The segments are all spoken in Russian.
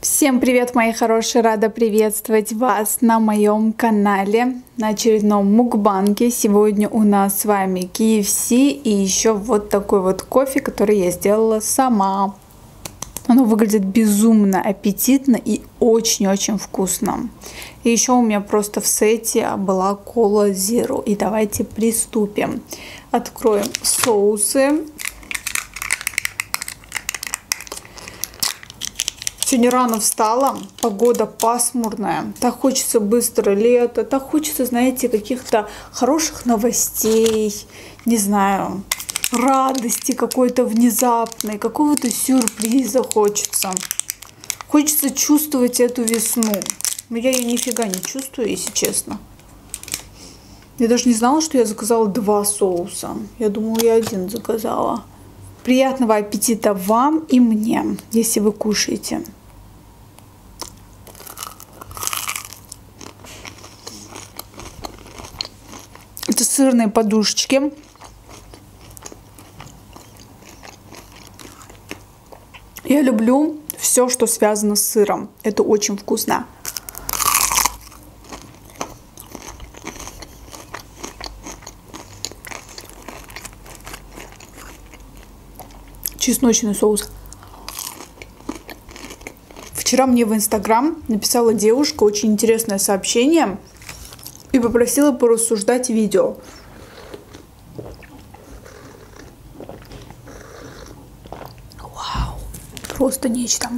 Всем привет, мои хорошие! Рада приветствовать вас на моем канале, на очередном мукбанке. Сегодня у нас с вами KFC и еще вот такой вот кофе, который я сделала сама. Оно выглядит безумно аппетитно и очень-очень вкусно. И еще у меня просто в сете была кола Zero. И давайте приступим. Откроем соусы. Сегодня рано встала, погода пасмурная, так хочется быстро лето, так хочется, знаете, каких-то хороших новостей, не знаю, радости какой-то внезапной, какого-то сюрприза хочется. Хочется чувствовать эту весну. Но я ее нифига не чувствую, если честно. Я даже не знала, что я заказала два соуса. Я думала, я один заказала. Приятного аппетита вам и мне, если вы кушаете. Это сырные подушечки. Я люблю все, что связано с сыром. Это очень вкусно. Чесночный соус. Вчера мне в Инстаграм написала девушка очень интересное сообщение – и попросила порассуждать видео. Вау, просто нечто.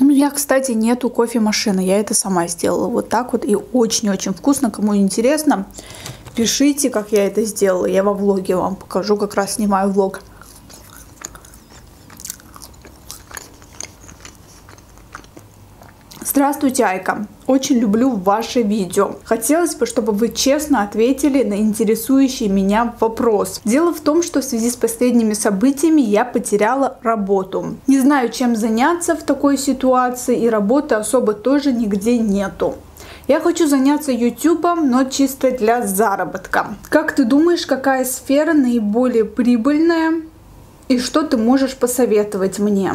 У меня, кстати, нету кофемашины, я это сама сделала вот так вот и очень-очень вкусно. Кому интересно, пишите, как я это сделала. Я во влоге вам покажу, как раз снимаю влог. Здравствуйте, Айка! Очень люблю ваши видео. Хотелось бы, чтобы вы честно ответили на интересующий меня вопрос. Дело в том, что в связи с последними событиями я потеряла работу. Не знаю, чем заняться в такой ситуации и работы особо тоже нигде нету. Я хочу заняться YouTube, но чисто для заработка. Как ты думаешь, какая сфера наиболее прибыльная? И что ты можешь посоветовать мне?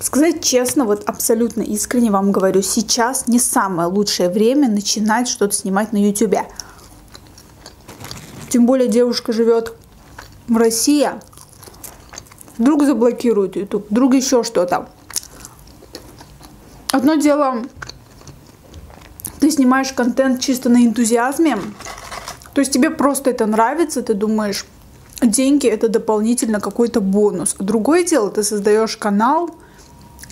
Сказать честно, вот абсолютно искренне вам говорю, сейчас не самое лучшее время начинать что-то снимать на YouTube. Тем более девушка живет в России. Вдруг заблокируют YouTube, вдруг еще что-то. Одно дело, ты снимаешь контент чисто на энтузиазме, то есть тебе просто это нравится, ты думаешь, деньги это дополнительно какой-то бонус. Другое дело, ты создаешь канал,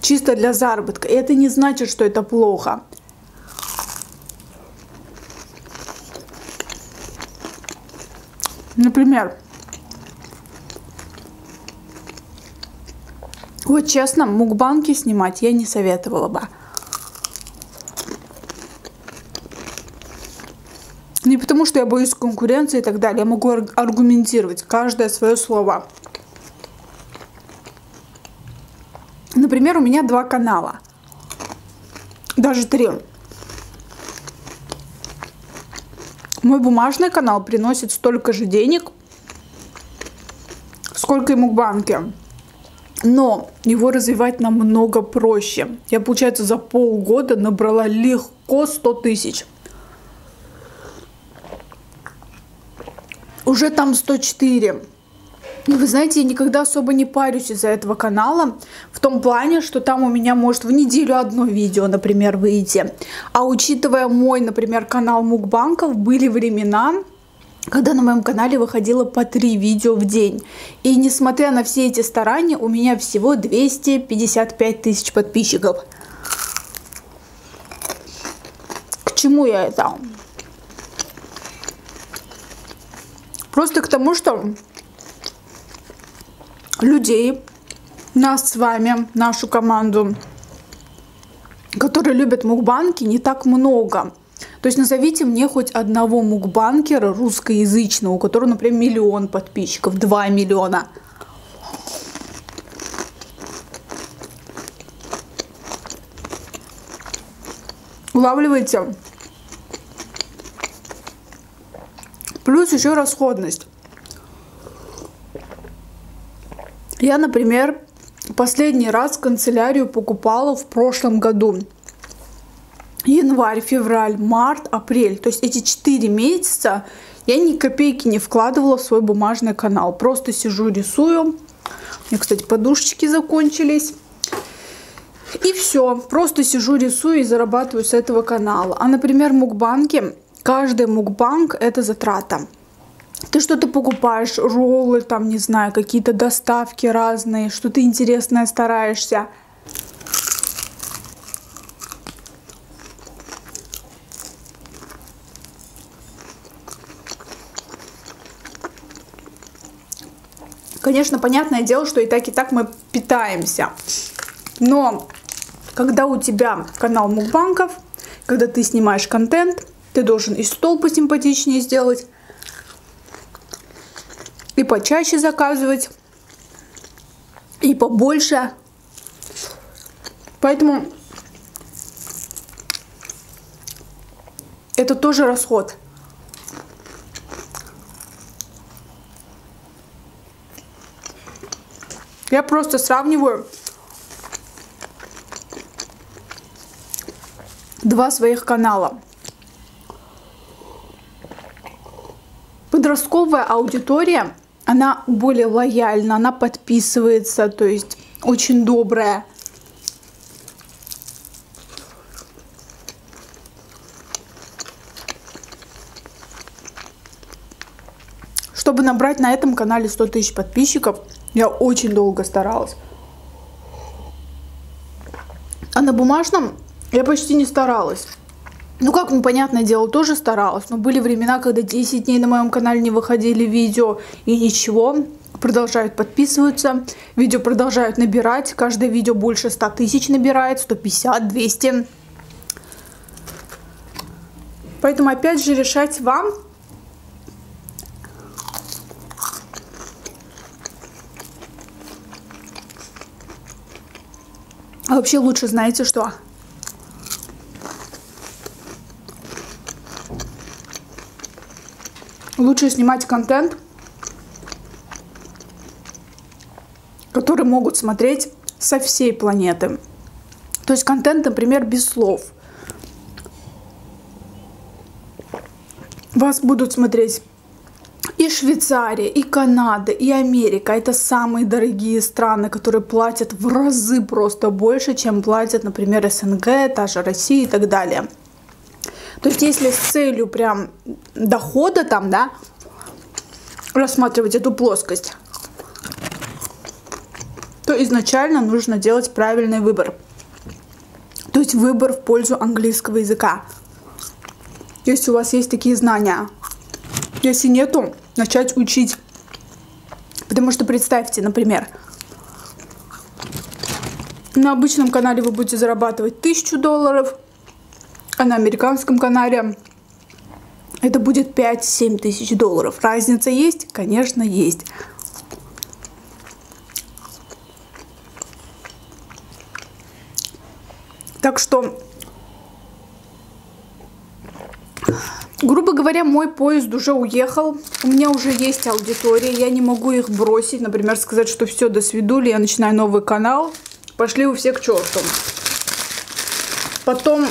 чисто для заработка. И это не значит, что это плохо. Например, вот честно, мукбанки снимать я не советовала бы. Не потому, что я боюсь конкуренции и так далее. Я могу аргументировать каждое свое слово. Например, у меня два канала. Даже три. Мой бумажный канал приносит столько же денег, сколько и мукбанки. Но его развивать намного проще. Я, получается, за полгода набрала легко 100 тысяч. Уже там 104. И вы знаете, я никогда особо не парюсь из-за этого канала, в том плане, что там у меня может в неделю одно видео, например, выйти. А учитывая мой, например, канал Мукбанков, были времена, когда на моем канале выходило по три видео в день. И несмотря на все эти старания, у меня всего 255 тысяч подписчиков. К чему я это? Просто к тому, что людей, нас с вами, нашу команду, которые любят мукбанки, не так много. То есть назовите мне хоть одного мукбанкера русскоязычного, у которого, например, миллион подписчиков, 2 миллиона. Улавливаете? Плюс еще расходность. Я, например, Последний раз канцелярию покупала в прошлом году. Январь, февраль, март, апрель. То есть эти четыре месяца я ни копейки не вкладывала в свой бумажный канал. Просто сижу, рисую. У меня, кстати, подушечки закончились. И все. Просто сижу, рисую и зарабатываю с этого канала. А, например, мукбанки. Каждый мукбанк это затрата. Ты что-то покупаешь, роллы, там, не знаю, какие-то доставки разные, что-то интересное стараешься. Конечно, понятное дело, что и так, и так мы питаемся. Но когда у тебя канал мукбанков, когда ты снимаешь контент, ты должен и стол посимпатичнее сделать, и почаще заказывать, и побольше. Поэтому это тоже расход. Я просто сравниваю два своих канала. Подростковая аудитория, она более лояльна, она подписывается, то есть очень добрая. Чтобы набрать на этом канале 100 тысяч подписчиков, я очень долго старалась. А на бумажном я почти не старалась. Ну как, ну понятное дело, тоже старалась. Но были времена, когда 10 дней на моем канале не выходили видео и ничего. Продолжают подписываться, видео продолжают набирать. Каждое видео больше 100 тысяч набирает, 150, 200. Поэтому опять же решать вам, А вообще лучше знаете что? Лучше снимать контент, который могут смотреть со всей планеты. То есть контент, например, без слов. Вас будут смотреть и Швейцария, и Канада, и Америка. Это самые дорогие страны, которые платят в разы просто больше, чем платят, например, СНГ, та же Россия и так далее. То есть если с целью прям дохода там, да, рассматривать эту плоскость, то изначально нужно делать правильный выбор. То есть выбор в пользу английского языка. Если у вас есть такие знания. Если нету, начать учить. Потому что представьте, например, на обычном канале вы будете зарабатывать 1000 долларов, а на американском канале это будет 5-7 тысяч долларов. Разница есть? Конечно, есть. Так что Грубо говоря, мой поезд уже уехал, у меня уже есть аудитория, я не могу их бросить, например, сказать, что все, до свидули, я начинаю новый канал, пошли у всех к черту. Потом,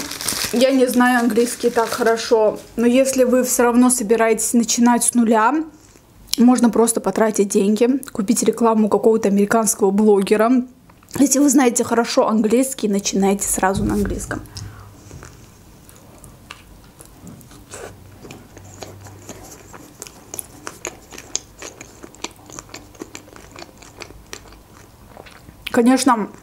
я не знаю английский так хорошо, но если вы все равно собираетесь начинать с нуля, можно просто потратить деньги, купить рекламу какого-то американского блогера. Если вы знаете хорошо английский, начинайте сразу на английском. Конечно, не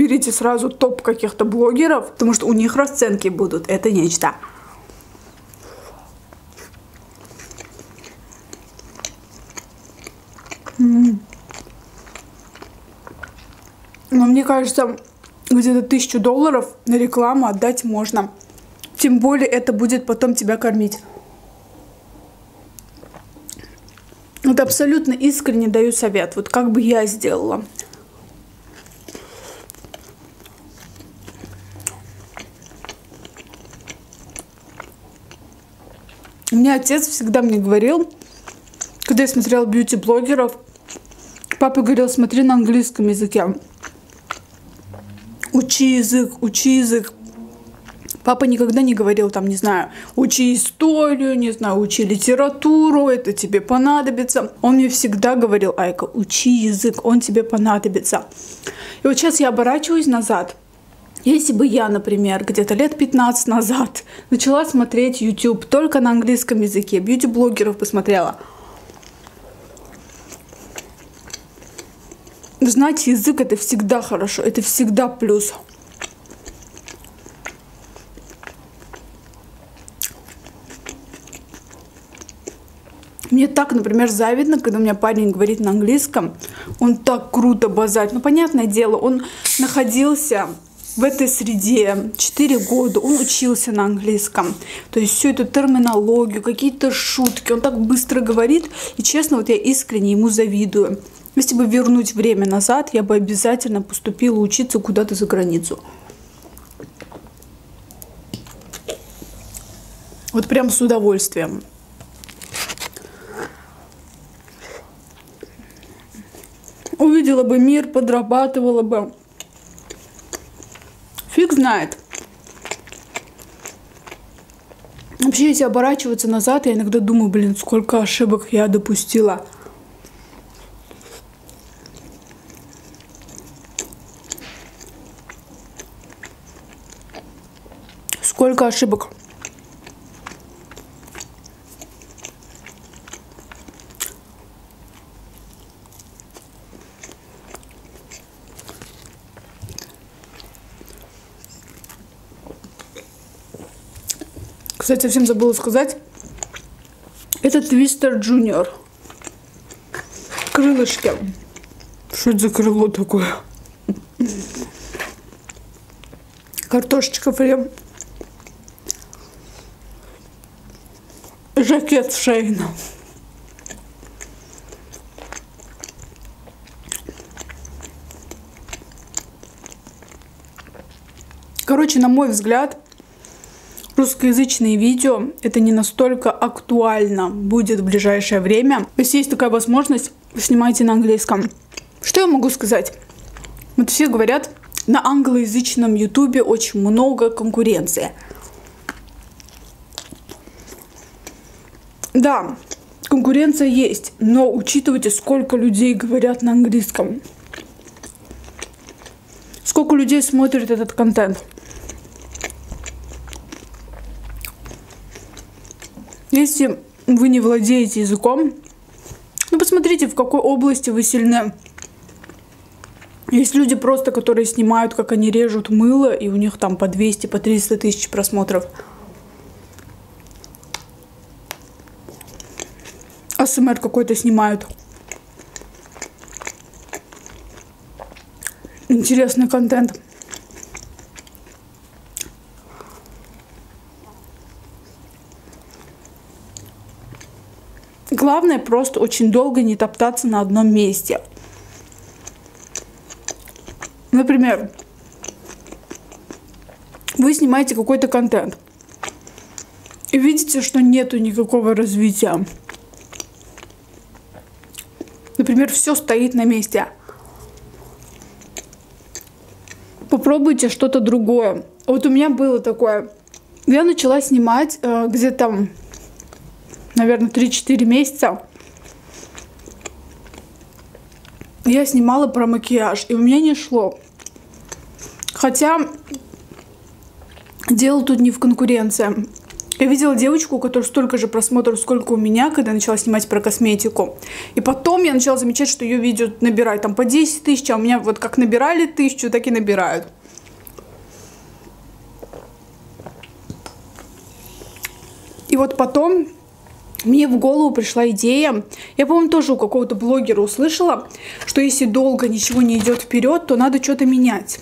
берите сразу топ каких-то блогеров, потому что у них расценки будут. Это нечто. Но мне кажется, где-то тысячу долларов на рекламу отдать можно. Тем более это будет потом тебя кормить. Вот абсолютно искренне даю совет. Вот как бы я сделала. Меня отец всегда мне говорил, когда я смотрела бьюти-блогеров, Папа говорил, смотри на английском языке. Учи язык, учи язык. Папа никогда не говорил там, не знаю, учи историю, не знаю, учи литературу, это тебе понадобится. Он мне всегда говорил, Айка, учи язык, он тебе понадобится. И вот сейчас я оборачиваюсь назад. Если бы я, например, где-то лет 15 назад начала смотреть YouTube только на английском языке, бьюти-блогеров посмотрела, знать язык это всегда хорошо, это всегда плюс. Мне так, например, завидно, когда у меня парень говорит на английском. Он так круто базарит. Ну, понятное дело, он находился в этой среде 4 года, он учился на английском. То есть всю эту терминологию, какие-то шутки, он так быстро говорит. И честно, вот я искренне ему завидую. Если бы вернуть время назад, я бы обязательно поступила учиться куда-то за границу. Вот прям с удовольствием. увидела бы мир, подрабатывала бы. Фиг знает. Вообще, если оборачиваться назад, я иногда думаю, блин, сколько ошибок я допустила. Сколько ошибок. Кстати, совсем забыла сказать. Это Твистер Джуниор. Крылышки. Что это за крыло такое? Картошечка фри. Жакет Шейна. Короче, на мой взгляд, русскоязычные видео это не настолько актуально будет в ближайшее время. Если есть такая возможность, снимайте на английском. Что я могу сказать? Вот все говорят, на англоязычном ютубе очень много конкуренции. Да, конкуренция есть, но учитывайте, сколько людей говорят на английском. Сколько людей смотрит этот контент. Если вы не владеете языком, ну посмотрите, в какой области вы сильны. Есть люди просто, которые снимают, как они режут мыло, и у них там по 200, по 300 тысяч просмотров. АСМР какой-то снимают. Интересный контент. Главное просто очень долго не топтаться на одном месте. Например, вы снимаете какой-то контент и видите, что нету никакого развития. Например, все стоит на месте. Попробуйте что-то другое. Вот у меня было такое. Я начала снимать э, где-то наверное, 3-4 месяца я снимала про макияж, и у меня не шло. Хотя дело тут не в конкуренции. Я видела девочку, у которой столько же просмотров, сколько у меня, когда я начала снимать про косметику. И потом я начала замечать, что ее видео набирают там по 10 тысяч, а у меня вот как набирали тысячу, так и набирают. И вот потом мне в голову пришла идея, я, по-моему, тоже у какого-то блогера услышала, что если долго ничего не идет вперед, то надо что-то менять.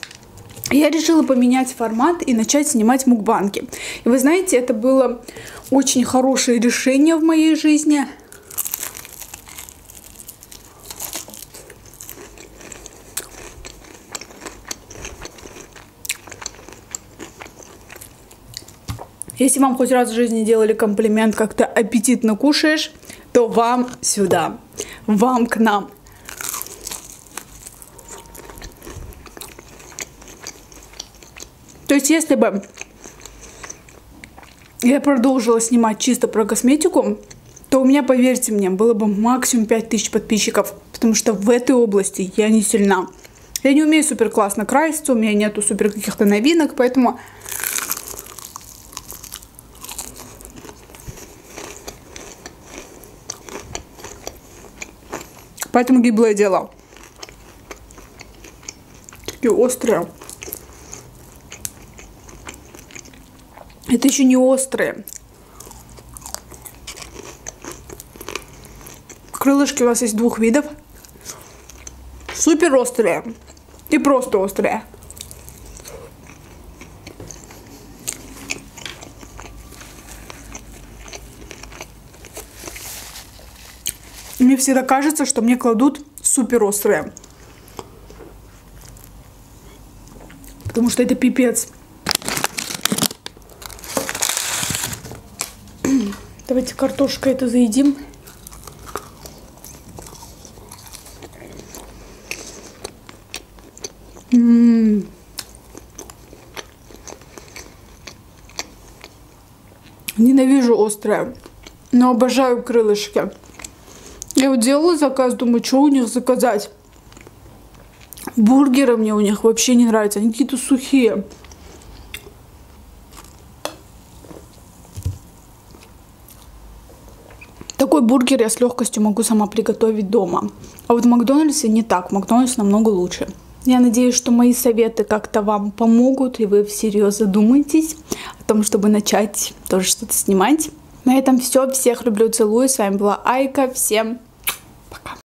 Я решила поменять формат и начать снимать мукбанки. И вы знаете, это было очень хорошее решение в моей жизни. Если вам хоть раз в жизни делали комплимент, как ты аппетитно кушаешь, то вам сюда, вам к нам. То есть, если бы я продолжила снимать чисто про косметику, то у меня, поверьте мне, было бы максимум 5000 подписчиков, потому что в этой области я не сильна. Я не умею супер классно краситься, у меня нету супер каких-то новинок, поэтому Поэтому гиблое дело. Такие острые. Это еще не острые. Крылышки у нас есть двух видов. Супер острые и просто острые. Мне всегда кажется, что мне кладут супер острые. Потому что это пипец. Давайте картошкой это заедим. М -м -м. Ненавижу острое, но обожаю крылышки. Я вот делала заказ, думаю, что у них заказать. Бургеры мне у них вообще не нравятся, они какие-то сухие. Такой бургер я с легкостью могу сама приготовить дома. А вот в Макдональдсе не так. Макдональдс намного лучше. Я надеюсь, что мои советы как-то вам помогут, и вы всерьез задумаетесь о том, чтобы начать тоже что-то снимать. На этом все. Всех люблю, целую. С вами была Айка. Всем